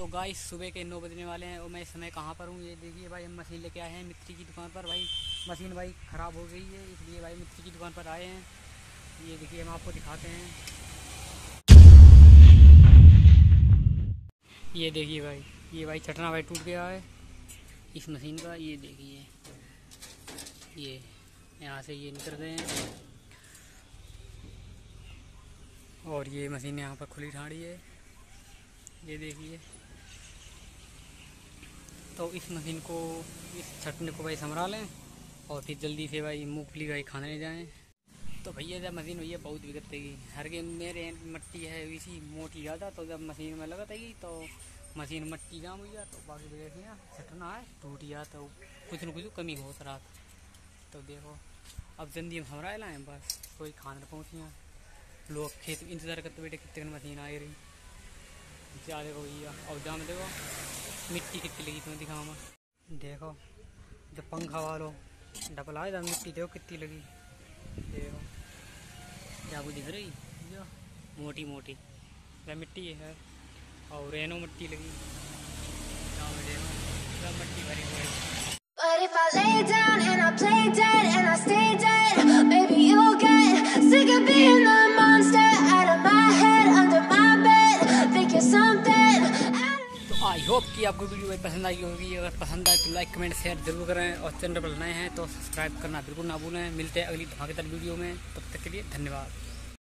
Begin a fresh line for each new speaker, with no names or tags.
तो गाइस सुबह के नौ बजने वाले हैं और मैं इस समय कहाँ पर हूँ? ये देखिए भाई, हम मशीन लेके आए हैं मिट्टी की दुकान पर। भाई, मशीन भाई ख़राब हो गई है, इसलिए भाई मिट्टी की दुकान पर आए हैं। ये देखिए, हम आपको दिखाते हैं। ये देखिए भाई, ये भाई चटना भाई टूट गया है इस मशीन का। ये देखिए, ये यहाँ से ये निकल रहे हैं। और ये मशीन यहाँ पर खुली ठाड़ी है। ये देखिए। तो इस मशीन को, इस छटने को भाई संभरा लें और फिर जल्दी से भाई मूंगफली भाई खाने जाएँ। तो भैया, जब मशीन भैया बहुत बिगड़ देगी हर गेम मेरे मट्टी है, इसी मोटी ज़्यादा तो जब मशीन में लगा देगी तो मशीन मट्टी जाम हुई तो बाकी ना छटना है, टूट गया तो कुछ न कुछ कमी हो रहा तो देखो, अब जल्दी हम संभरा लाएँ, बस कोई खाने पहुँचिया लोग खेत इंतज़ार करते बैठे, कितने मशीन आ रही। क्या देखो भैया और जाम देखो। मिट्टी कितनी लगी तुम्हें दिखाओ मैं। देखो जब पंखा वालो डबल आए था मिट्टी देखो कितनी लगी। देखो क्या कुछ दिख रही? मोटी मोटी। वह मिट्टी है और रेनो मिट्टी लगी। देखो मिट्टी भरी हुई
But if I lay down and I play dead and I stay dead, maybe you'll get sick of being the
I hope कि आपको वीडियो पसंद आई होगी। अगर पसंद आए तो लाइक कमेंट शेयर ज़रूर करें और चैनल पर नए हैं तो सब्सक्राइब करना बिल्कुल ना भूलें। मिलते हैं अगली धमाकेदार वीडियो में। तब तक के लिए धन्यवाद।